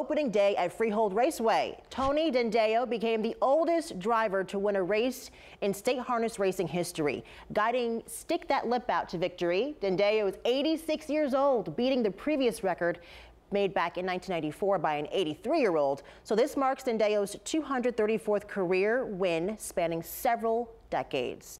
Opening day at Freehold Raceway. Tony Dandeo became the oldest driver to win a race in state harness racing history, guiding Stick That Lip Out to victory. Dandeo is 86 years old, beating the previous record made back in 1994 by an 83-year-old. So this marks Dandeo's 234th career win spanning several decades.